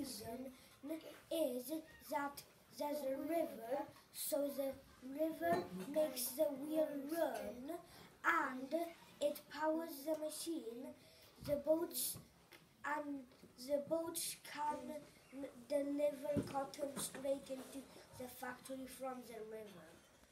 reason is that there's a river, so the river makes the wheel run and it powers the machine. The boats and the boats can deliver cotton straight into the factory from the river.